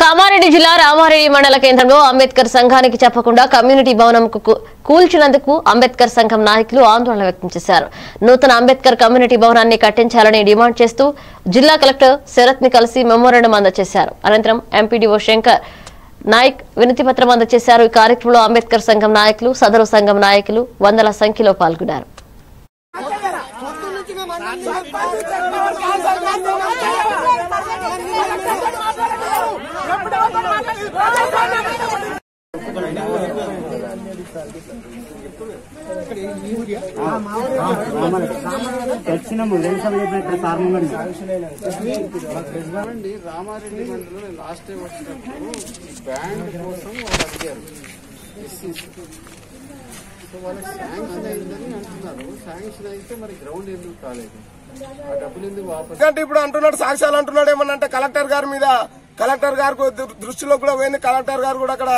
కామారెడ్డి జిల్లా రామారెడ్డి మండల కేంద్రంలో అంబేద్కర్ సంఘానికి చెప్పకుండా కమ్యూనిటీ భవనం కూల్చినందుకు అంబేద్కర్ సంఘం నాయకులు ఆందోళన వ్యక్తం చేశారు. నూతన అంబేద్కర్ కమ్యూనిటీ భవనాన్ని కట్టించాలని డిమాండ్ చేస్తూ జిల్లా కలెక్టర్ శరత్ని కలిసి మెమోరాండం అందజేశారు. అనంతరం ఎంపీడీఓ శంకర్ నాయక్ వినతి పత్రం అందజేశారు. ఈ కార్యక్రమంలో అంబేద్కర్ సంఘం నాయకులు సదరు సంఘం నాయకులు వందల సంఖ్యలో పాల్గొన్నారు. తెచ్చినాము రెండు సార్లు చెప్పినట్టు సార్ అండి రామారెడ్డి మండలం లాస్ట్ టైం వచ్చినప్పుడు బ్యాండ్ కోసం వాళ్ళు అడిగారు సో వాళ్ళకి శాంక్షన్ అయిందని అంటున్నారు శాంక్షన్ అయితే మరి గ్రౌండ్ ఎందుకు కాలేదు ఆ డబ్బులు ఎందుకు వాపస్ ఎందుకంటే ఇప్పుడు అంటున్నాడు సాక్ష్యాలు అంటున్నాడు ఏమన్నా అంటే కలెక్టర్ గారి మీద కలెక్టర్ గారు దృష్టిలో కూడా పోయింది కలెక్టర్ గారు కూడా అక్కడ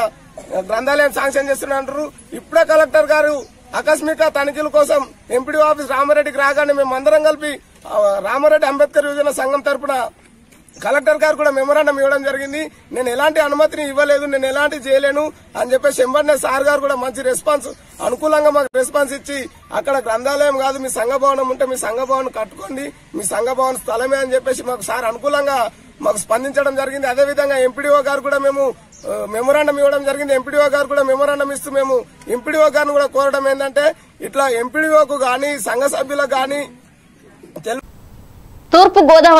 గ్రంథాలయం శాంక్షన్ చేస్తున్నారు అంటారు. ఇప్పుడే కలెక్టర్ గారు ఆకస్మిక తనిఖీల కోసం ఎంపీడీ ఆఫీస్ రామారెడ్డికి రాగానే మేము అందరం కలిపి రామారెడ్డి అంబేద్కర్ యువజన సంఘం తరపున కలెక్టర్ గారు కూడా మెమోరాండం ఇవ్వడం జరిగింది. నేను ఎలాంటి అనుమతిని ఇవ్వలేదు నేను ఎలాంటి చేయలేను అని చెప్పేసి ఎంబడినే సార్ గారు కూడా మంచి రెస్పాన్స్ అనుకూలంగా మాకు రెస్పాన్స్ ఇచ్చి అక్కడ గ్రంథాలయం కాదు మీ సంఘభవనం ఉంటే మీ సంఘభవనం కట్టుకోండి మీ సంఘభవన స్థలమే అని చెప్పేసి మాకు సార్ అనుకూలంగా మాకు స్పందించడం జరిగింది. అదేవిధంగా ఎంపీడీఓ గారు కూడా మేము మెమోరాండం ఇవ్వడం జరిగింది. ఎంపీడీఓ గారు కూడా మెమోరాండం ఇస్తూ మేము ఎంపీడీఓ గారిని కూడా కోరడం ఏంటంటే ఇట్లా ఎంపీడీఓకు గాని సంఘ సభ్యులకు గాని తూర్పు గోదావరి